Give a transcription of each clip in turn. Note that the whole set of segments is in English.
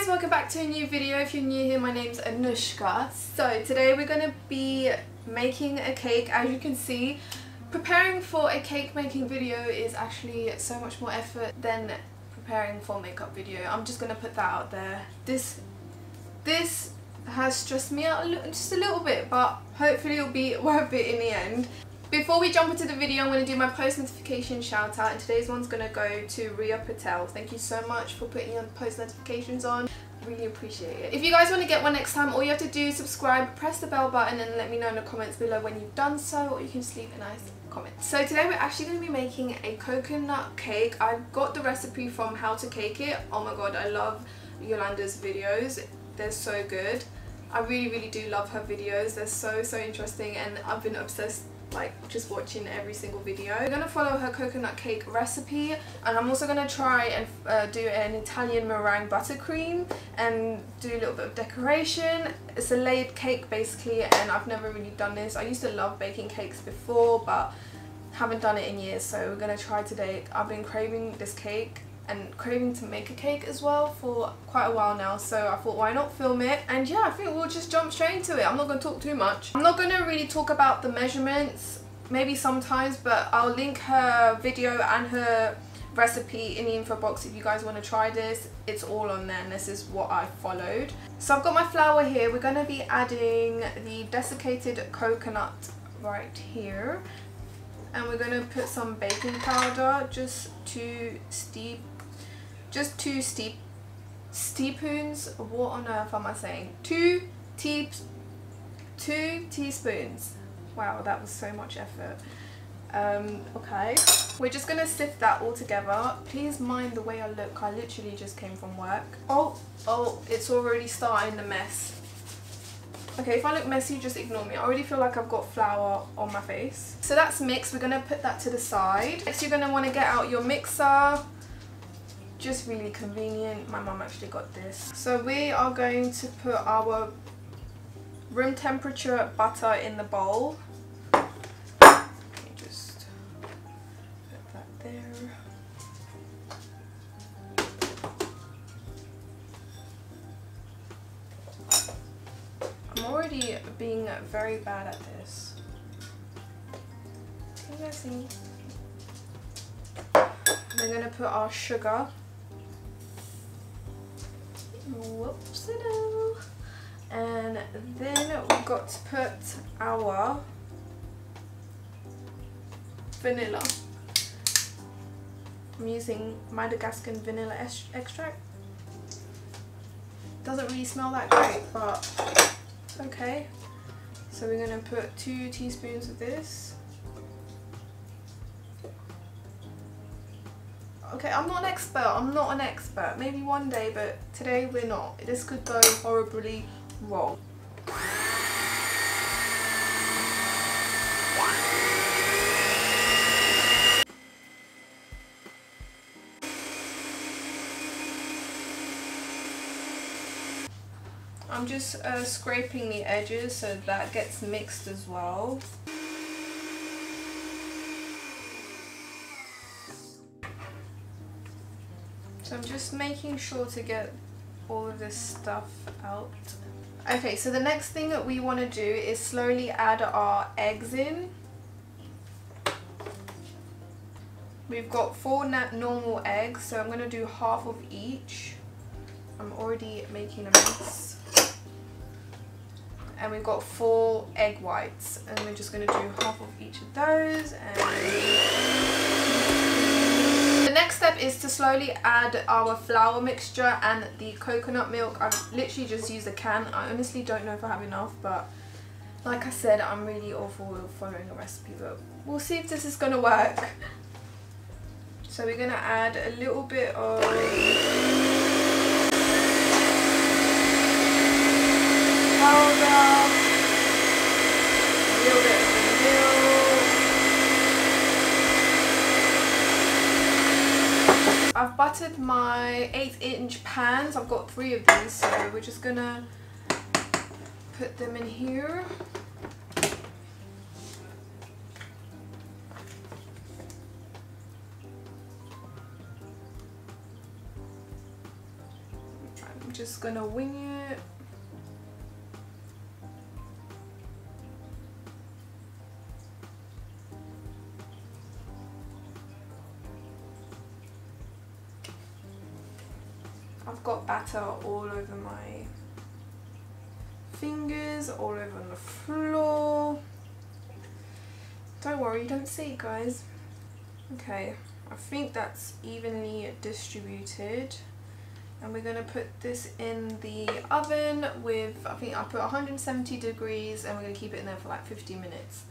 guys, welcome back to a new video. If you're new here, my name's Anoushka. So today we're going to be making a cake. As you can see, preparing for a cake making video is actually so much more effort than preparing for a makeup video. I'm just going to put that out there. This, this has stressed me out a just a little bit, but hopefully it'll be worth it in the end. Before we jump into the video, I'm going to do my post notification shout out and today's one's going to go to Ria Patel. Thank you so much for putting your post notifications on. Really appreciate it. If you guys want to get one next time, all you have to do is subscribe, press the bell button and let me know in the comments below when you've done so or you can just leave a nice comment. So today we're actually going to be making a coconut cake. I've got the recipe from How to Cake It. Oh my god, I love Yolanda's videos. They're so good. I really really do love her videos. They're so so interesting and I've been obsessed like just watching every single video. I'm going to follow her coconut cake recipe and I'm also going to try and uh, do an Italian meringue buttercream and do a little bit of decoration. It's a laid cake basically and I've never really done this. I used to love baking cakes before but haven't done it in years so we're going to try today. I've been craving this cake and craving to make a cake as well for quite a while now so I thought why not film it? And yeah I think we'll just jump straight into it. I'm not going to talk too much. I'm not going to really talk about the measurements maybe sometimes but I'll link her video and her recipe in the info box if you guys want to try this. It's all on there and this is what I followed. So I've got my flour here. We're going to be adding the desiccated coconut right here. And we're going to put some baking powder just to steep just two steep teaspoons what on earth am I saying. Two tea two teaspoons. Wow that was so much effort. Um, okay. We're just gonna sift that all together. Please mind the way I look. I literally just came from work. Oh oh it's already starting the mess. Okay, if I look messy, just ignore me. I already feel like I've got flour on my face. So that's mixed. We're to put that to the side. Next, you're to want to get out your mixer just really convenient. My mum actually got this. So we are going to put our room temperature butter in the bowl. just uh, put that there. I'm already being very bad at this. Can you guys see? We're going to put our sugar and then we've got to put our vanilla. I'm using Madagascar vanilla extract. Doesn't really smell that great but okay. So we're going to put two teaspoons of this Okay, I'm not an expert. I'm not an expert. Maybe one day, but today we're not. This could go horribly wrong. I'm just uh, scraping the edges so that gets mixed as well. So I'm just making sure to get all of this stuff out. Okay, so the next thing that we want to do is slowly add our eggs in. We've got four normal eggs, so I'm going to do half of each. I'm already making a mess. And we've got four egg whites, and we're just going to do half of each of those. And step is to slowly add our flour mixture and the coconut milk. I've literally just used a can. I honestly don't know if I have enough, but like I said, I'm really awful with following a recipe, but we'll see if this is going to work. So we're going to add a little bit of... powder, a little bit of milk, I've buttered my 8 inch pans. I've got three of these, so we're just gonna put them in here. I'm just gonna wing it. My fingers, all over the floor. Don't worry, you don't see guys. Okay, I think that's evenly distributed. And we're gonna put this in the oven with, I think I put 170 degrees and we're gonna keep it in there for like 50 minutes.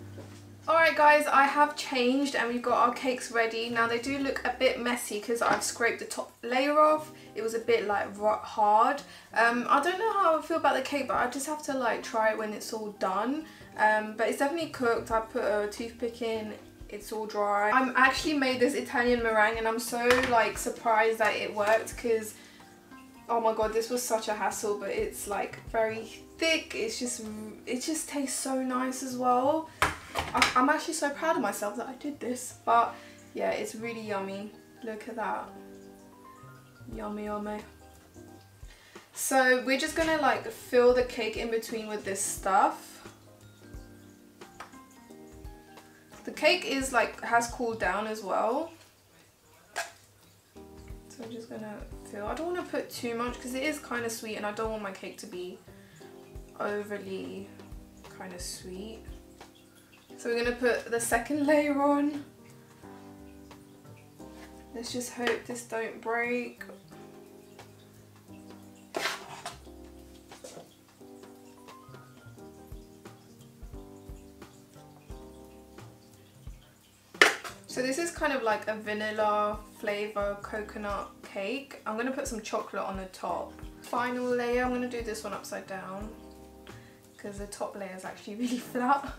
Alright guys, I have changed and we've got our cakes ready. Now they do look a bit messy because I've scraped the top layer off. It was a bit like hard. Um, I don't know how I feel about the cake but I just have to like try it when it's all done. Um, but it's definitely cooked. I put a toothpick in, it's all dry. I'm actually made this Italian meringue and I'm so like surprised that it worked because oh my god this was such a hassle but it's like very thick. It's just, it just tastes so nice as well. I'm actually so proud of myself that I did this but yeah it's really yummy. Look at that. Yummy yummy. So we're just gonna like fill the cake in between with this stuff. The cake is like has cooled down as well. So I'm just gonna fill. I don't want to put too much because it is kind of sweet and I don't want my cake to be overly kind of sweet. So we're gonna put the second layer on. Let's just hope this don't break. So this is kind of like a vanilla flavour coconut cake. I'm going to put some chocolate on the top. Final layer, I'm going to do this one upside down because the top layer is actually really flat.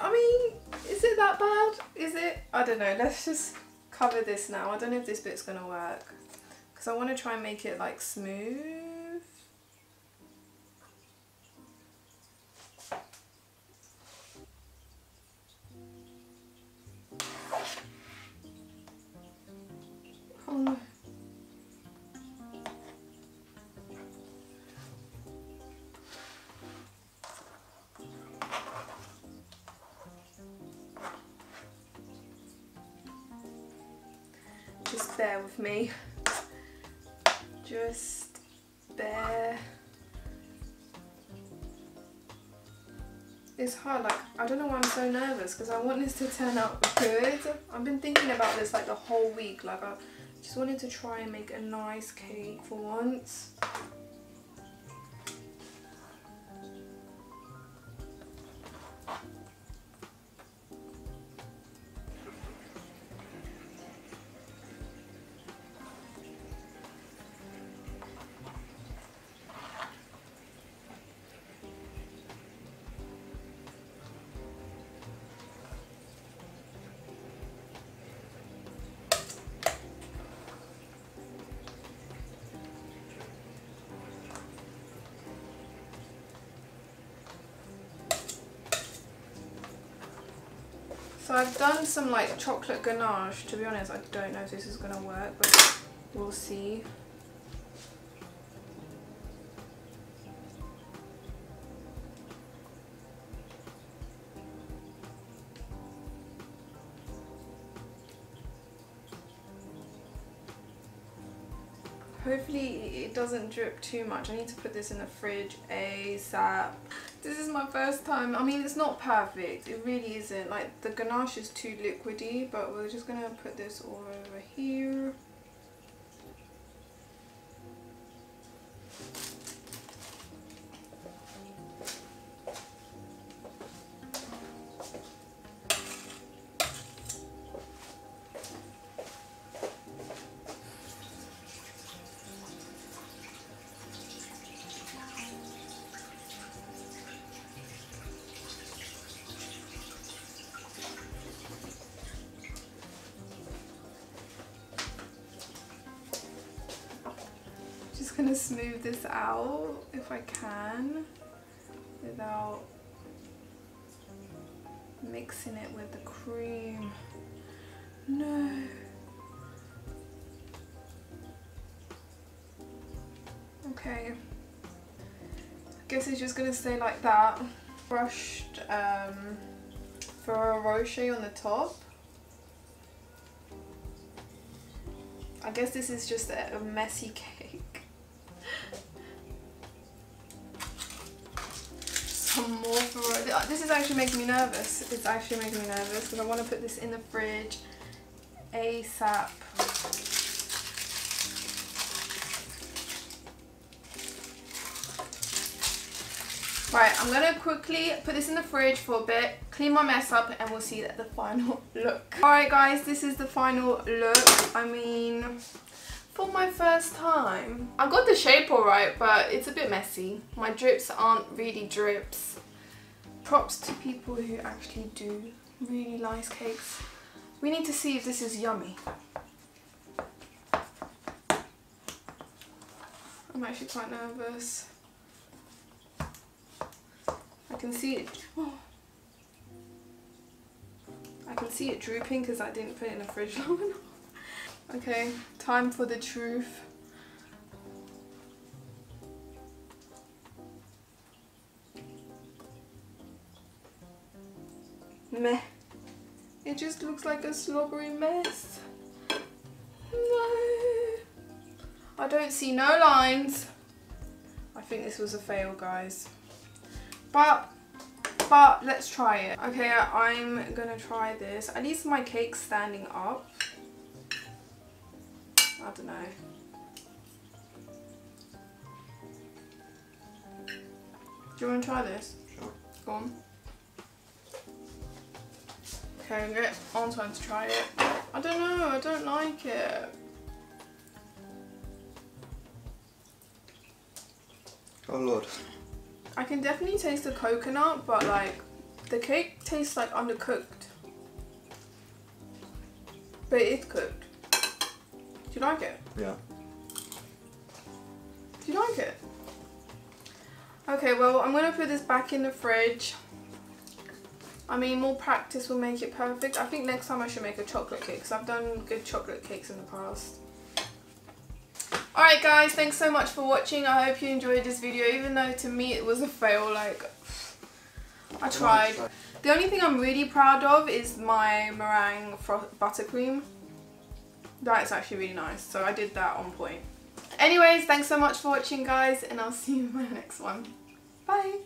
I mean, is it that bad? Is it? I don't know. Let's just cover this now. I don't know if this bit's going to work because I want to try and make it like smooth. Bear with me. Just bear. It's hard, like, I don't know why I'm so nervous because I want this to turn out good. I've been thinking about this like the whole week, like I just wanted to try and make a nice cake for once. So I've done some like chocolate ganache. To be honest, I don't know if this is going to work, but we'll see. Hopefully it doesn't drip too much. I need to put this in the fridge ASAP. This is my first time. I mean, it's not perfect. It really isn't. Like, the ganache is too liquidy, but we're just going to put this all gonna smooth this out if I can without mixing it with the cream. No. Okay. I guess it's just gonna stay like that. Brushed um, Ferrero Rocher on the top. I guess this is just a messy cake. This is actually making me nervous. It's actually making me nervous because I want to put this in the fridge ASAP. Right, I'm gonna quickly put this in the fridge for a bit, clean my mess up, and we'll see that the final look. Alright guys, this is the final look. I mean, for my first time, I got the shape alright, but it's a bit messy. My drips aren't really drips. Props to people who actually do really nice cakes. We need to see if this is yummy. I'm actually quite nervous. I can see it. I can see it drooping because I didn't put it in the fridge long enough. Okay, time for the truth. Meh. It just looks like a slobbery mess. No. I don't see no lines. I think this was a fail, guys. But, but let's try it. Okay, I'm gonna try this. At least my cake's standing up. Don't know. Do you want to try this? Sure. Go on. Okay, I'm get Antoine to try it. I don't know, I don't like it. Oh lord. I can definitely taste the coconut, but like the cake tastes like undercooked. But it's cooked. Do you like it? Yeah. Do you like it? Okay, well, I'm gonna put this back in the fridge. I mean, more practice will make it perfect. I think next time I should make a chocolate cake because I've done good chocolate cakes in the past. Alright guys, thanks so much for watching. I hope you enjoyed this video, even though to me it was a fail. Like, I tried. The only thing I'm really proud of is my meringue buttercream. That is actually really nice. So I did that on point. Anyways, thanks so much for watching guys and I'll see you in my next one. Bye!